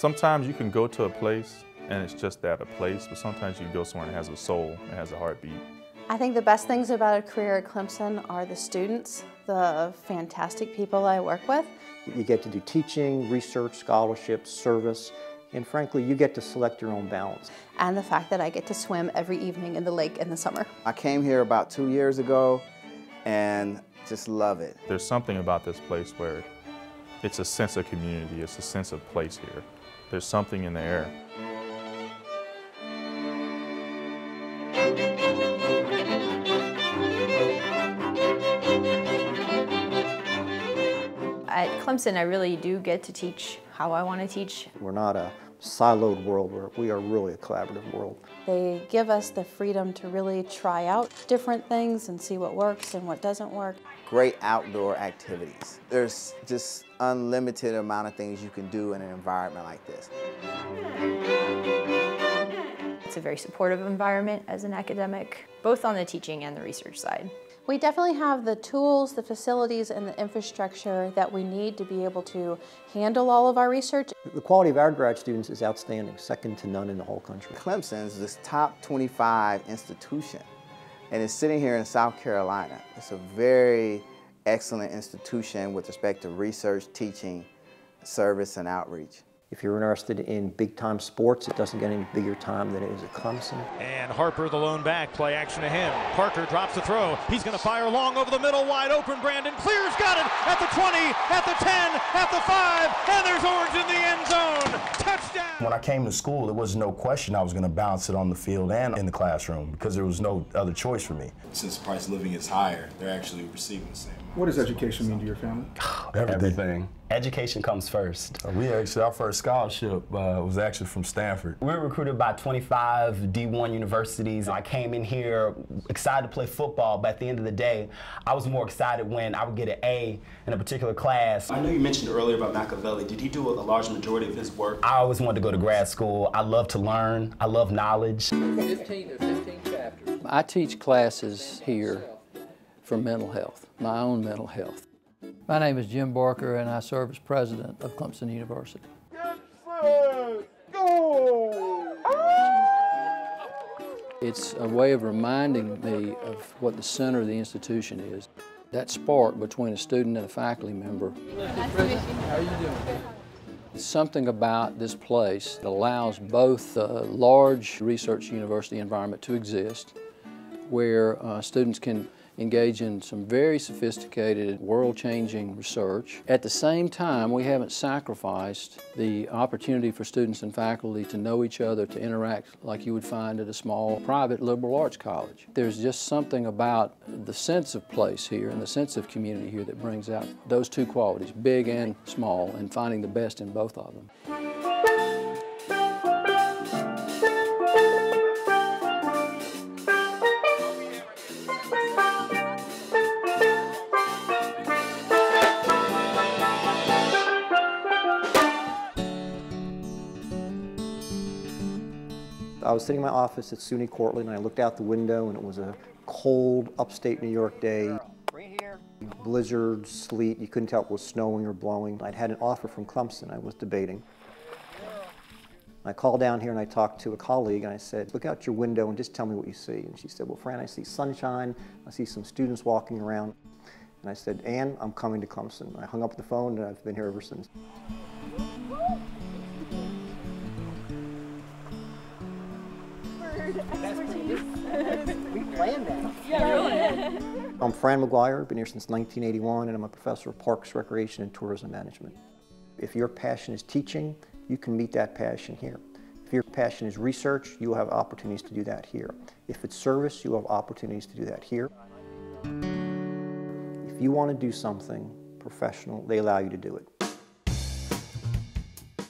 Sometimes you can go to a place and it's just that, a place, but sometimes you can go somewhere that has a soul, it has a heartbeat. I think the best things about a career at Clemson are the students, the fantastic people I work with. You get to do teaching, research, scholarship, service, and frankly, you get to select your own balance. And the fact that I get to swim every evening in the lake in the summer. I came here about two years ago and just love it. There's something about this place where it's a sense of community, it's a sense of place here. There's something in the air. At Clemson, I really do get to teach how I want to teach. We're not a siloed world, where we are really a collaborative world. They give us the freedom to really try out different things and see what works and what doesn't work. Great outdoor activities. There's just unlimited amount of things you can do in an environment like this. It's a very supportive environment as an academic, both on the teaching and the research side. We definitely have the tools, the facilities, and the infrastructure that we need to be able to handle all of our research. The quality of our grad students is outstanding, second to none in the whole country. Clemson is this top 25 institution, and it's sitting here in South Carolina. It's a very excellent institution with respect to research, teaching, service, and outreach. If you're interested in big-time sports, it doesn't get any bigger time than it is at Clemson. And Harper, the lone back, play action to him. Parker drops the throw. He's going to fire long over the middle, wide open. Brandon clears, got it at the 20, at the 10, at the 5, and there's Orange in the end zone. Touchdown! When I came to school, there was no question I was going to bounce it on the field and in the classroom because there was no other choice for me. Since the price of living is higher, they're actually receiving the same. What does education mean to your family? Everything. Everything. Education comes first. Uh, we actually, our first scholarship uh, was actually from Stanford. We were recruited by 25 D1 universities. I came in here excited to play football, but at the end of the day, I was more excited when I would get an A in a particular class. I know you mentioned earlier about Machiavelli. Did he do a large majority of his work? I always wanted to go to grad school. I love to learn. I love knowledge. 15 to 15 chapters. I teach classes here for mental health, my own mental health. My name is Jim Barker, and I serve as president of Clemson University. It's a way of reminding me of what the center of the institution is. That spark between a student and a faculty member. Nice to meet you. How are you doing? Something about this place that allows both a large research university environment to exist, where uh, students can engage in some very sophisticated, world-changing research. At the same time, we haven't sacrificed the opportunity for students and faculty to know each other, to interact like you would find at a small private liberal arts college. There's just something about the sense of place here and the sense of community here that brings out those two qualities, big and small, and finding the best in both of them. I was sitting in my office at SUNY Cortland and I looked out the window and it was a cold upstate New York day. Blizzard, sleet, you couldn't tell if it was snowing or blowing. I'd had an offer from Clemson I was debating. I called down here and I talked to a colleague and I said, look out your window and just tell me what you see. And she said, well, Fran, I see sunshine, I see some students walking around. And I said, Ann, I'm coming to Clemson. I hung up the phone and I've been here ever since. Yeah, really. I'm Fran McGuire, been here since 1981, and I'm a professor of parks, recreation, and tourism management. If your passion is teaching, you can meet that passion here. If your passion is research, you'll have opportunities to do that here. If it's service, you'll have opportunities to do that here. If you want to do something professional, they allow you to do it.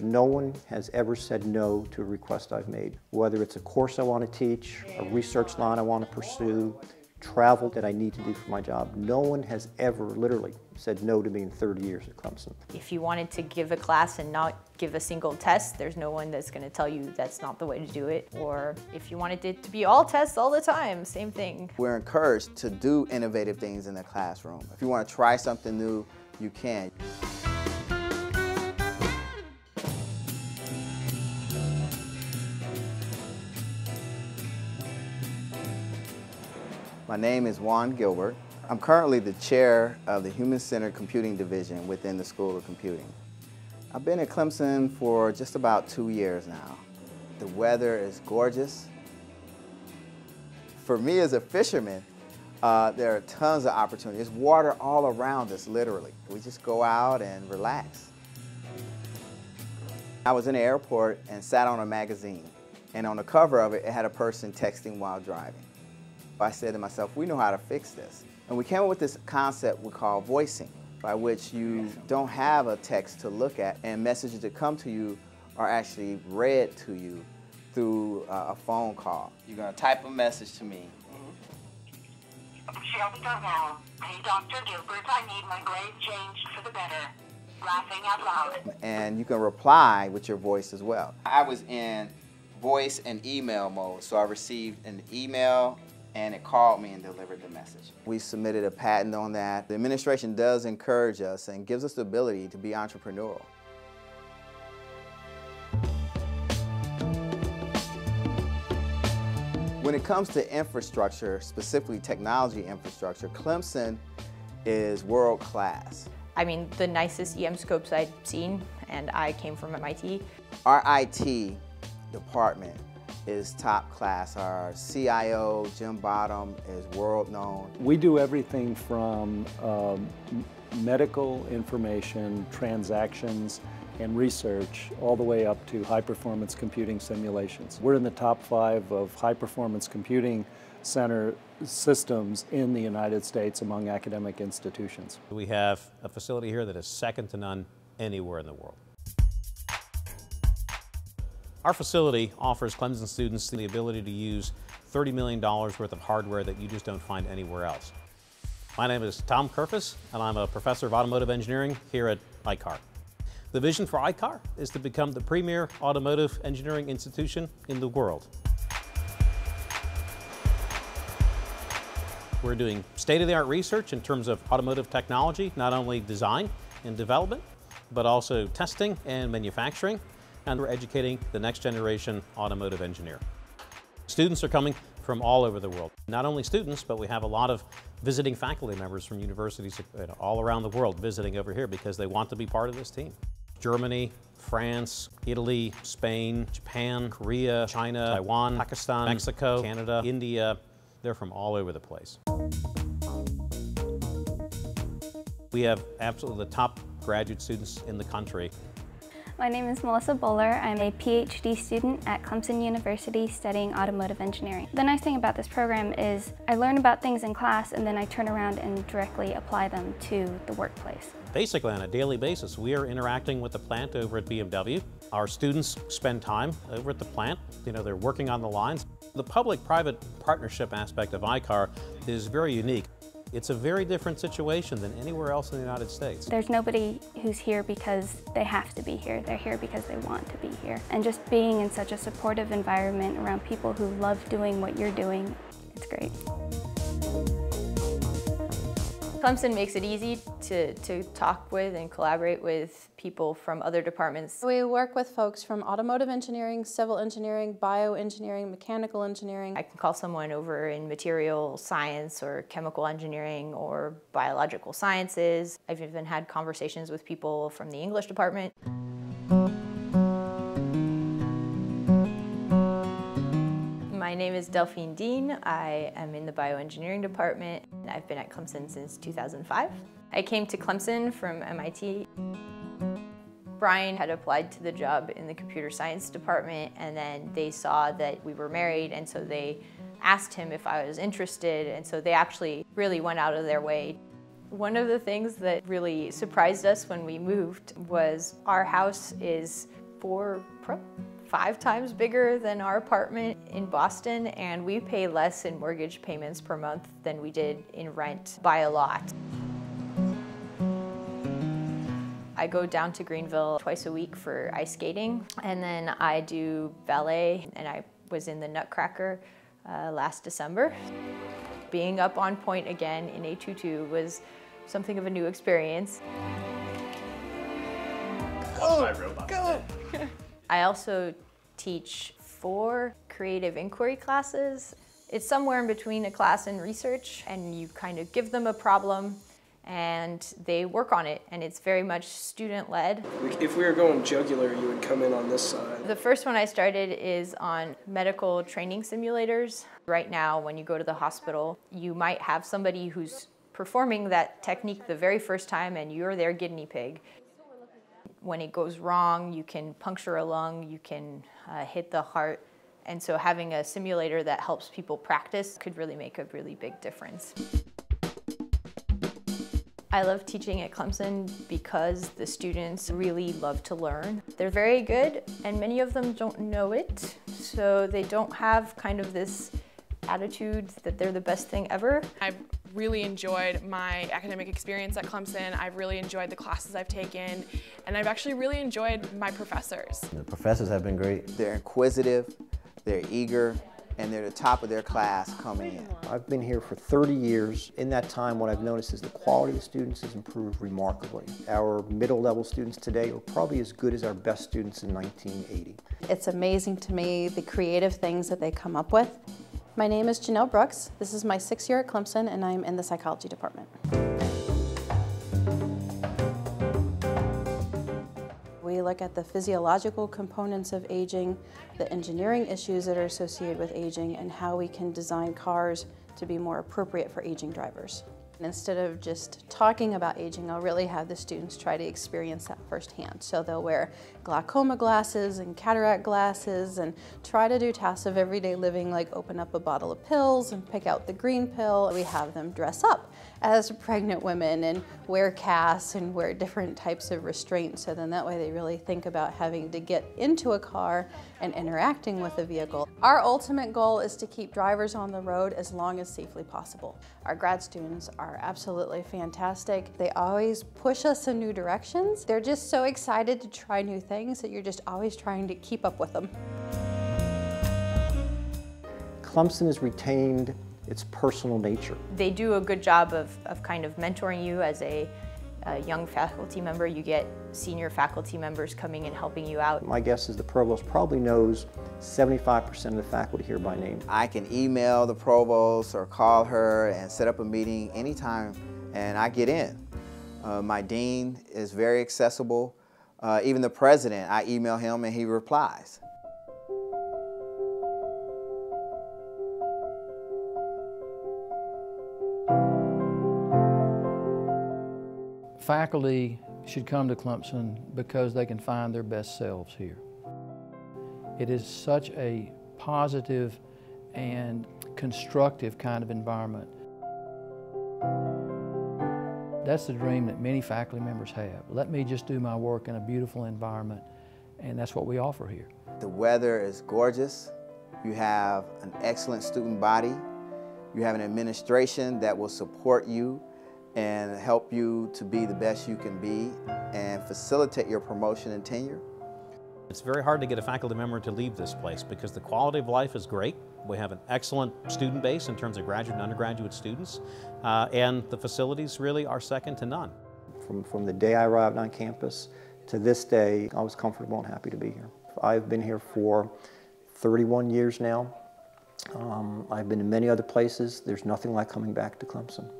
No one has ever said no to a request I've made, whether it's a course I want to teach, a research line I want to pursue, travel that I need to do for my job. No one has ever literally said no to me in 30 years at Clemson. If you wanted to give a class and not give a single test, there's no one that's going to tell you that's not the way to do it. Or if you wanted it to be all tests all the time, same thing. We're encouraged to do innovative things in the classroom. If you want to try something new, you can. My name is Juan Gilbert. I'm currently the chair of the Human Centered Computing Division within the School of Computing. I've been at Clemson for just about two years now. The weather is gorgeous. For me as a fisherman, uh, there are tons of opportunities. There's water all around us, literally. We just go out and relax. I was in the airport and sat on a magazine, and on the cover of it, it had a person texting while driving. I said to myself, we know how to fix this. And we came up with this concept we call voicing, by which you don't have a text to look at, and messages that come to you are actually read to you through uh, a phone call. You're gonna type a message to me. Shelby Darnell. Hey, Dr. Gilbert, I need my grade changed for the better. Laughing out loud. And you can reply with your voice as well. I was in voice and email mode, so I received an email and it called me and delivered the message. We submitted a patent on that. The administration does encourage us and gives us the ability to be entrepreneurial. When it comes to infrastructure, specifically technology infrastructure, Clemson is world class. I mean, the nicest EM scopes I'd seen, and I came from MIT. Our IT department is top class. Our CIO, Jim Bottum, is world known. We do everything from um, medical information, transactions, and research all the way up to high performance computing simulations. We're in the top five of high performance computing center systems in the United States among academic institutions. We have a facility here that is second to none anywhere in the world. Our facility offers Clemson students the ability to use $30 million worth of hardware that you just don't find anywhere else. My name is Tom Kurfess, and I'm a professor of automotive engineering here at ICAR. The vision for ICAR is to become the premier automotive engineering institution in the world. We're doing state-of-the-art research in terms of automotive technology, not only design and development, but also testing and manufacturing, and we're educating the next generation automotive engineer. Students are coming from all over the world. Not only students, but we have a lot of visiting faculty members from universities all around the world visiting over here because they want to be part of this team. Germany, France, Italy, Spain, Japan, Korea, China, Taiwan, Pakistan, Mexico, Canada, India. They're from all over the place. We have absolutely the top graduate students in the country my name is Melissa Bowler. I'm a PhD student at Clemson University studying automotive engineering. The nice thing about this program is I learn about things in class and then I turn around and directly apply them to the workplace. Basically on a daily basis, we are interacting with the plant over at BMW. Our students spend time over at the plant. You know, they're working on the lines. The public-private partnership aspect of ICAR is very unique. It's a very different situation than anywhere else in the United States. There's nobody who's here because they have to be here. They're here because they want to be here. And just being in such a supportive environment around people who love doing what you're doing, it's great. Clemson makes it easy to, to talk with and collaborate with people from other departments. We work with folks from automotive engineering, civil engineering, bioengineering, mechanical engineering. I can call someone over in material science or chemical engineering or biological sciences. I've even had conversations with people from the English department. My name is Delphine Dean. I am in the bioengineering department. I've been at Clemson since 2005. I came to Clemson from MIT. Brian had applied to the job in the computer science department and then they saw that we were married and so they asked him if I was interested and so they actually really went out of their way. One of the things that really surprised us when we moved was our house is four, five times bigger than our apartment in Boston, and we pay less in mortgage payments per month than we did in rent by a lot. I go down to Greenville twice a week for ice skating, and then I do ballet, and I was in the Nutcracker uh, last December. Being up on point again in a tutu was something of a new experience. Oh, go! I also teach four creative inquiry classes It's somewhere in between a class and research, and you kind of give them a problem and they work on it, and it's very much student-led. If we were going jugular, you would come in on this side. The first one I started is on medical training simulators. Right now, when you go to the hospital, you might have somebody who's performing that technique the very first time and you're their guinea pig. When it goes wrong, you can puncture a lung, you can uh, hit the heart, and so having a simulator that helps people practice could really make a really big difference. I love teaching at Clemson because the students really love to learn. They're very good and many of them don't know it, so they don't have kind of this attitude that they're the best thing ever. I've really enjoyed my academic experience at Clemson. I've really enjoyed the classes I've taken, and I've actually really enjoyed my professors. The professors have been great. They're inquisitive, they're eager, and they're the top of their class coming in. I've been here for 30 years. In that time, what I've noticed is the quality of students has improved remarkably. Our middle level students today are probably as good as our best students in 1980. It's amazing to me the creative things that they come up with. My name is Johnell Brooks. This is my sixth year at Clemson and I'm in the psychology department. We look at the physiological components of aging, the engineering issues that are associated with aging, and how we can design cars to be more appropriate for aging drivers. Instead of just talking about aging, I'll really have the students try to experience that firsthand. So they'll wear glaucoma glasses and cataract glasses and try to do tasks of everyday living like open up a bottle of pills and pick out the green pill. We have them dress up as pregnant women and wear casts and wear different types of restraints so then that way they really think about having to get into a car and interacting with a vehicle. Our ultimate goal is to keep drivers on the road as long as safely possible. Our grad students are absolutely fantastic. They always push us in new directions. They're just so excited to try new things that you're just always trying to keep up with them. Clemson has retained its personal nature. They do a good job of, of kind of mentoring you as a, a young faculty member. You get senior faculty members coming and helping you out. My guess is the provost probably knows 75% of the faculty here by name. I can email the provost or call her and set up a meeting anytime and I get in. Uh, my dean is very accessible. Uh, even the president, I email him and he replies. Faculty should come to Clemson because they can find their best selves here. It is such a positive and constructive kind of environment. That's the dream that many faculty members have. Let me just do my work in a beautiful environment, and that's what we offer here. The weather is gorgeous. You have an excellent student body. You have an administration that will support you and help you to be the best you can be and facilitate your promotion and tenure. It's very hard to get a faculty member to leave this place because the quality of life is great. We have an excellent student base in terms of graduate and undergraduate students, uh, and the facilities really are second to none. From, from the day I arrived on campus to this day, I was comfortable and happy to be here. I've been here for 31 years now. Um, I've been to many other places. There's nothing like coming back to Clemson.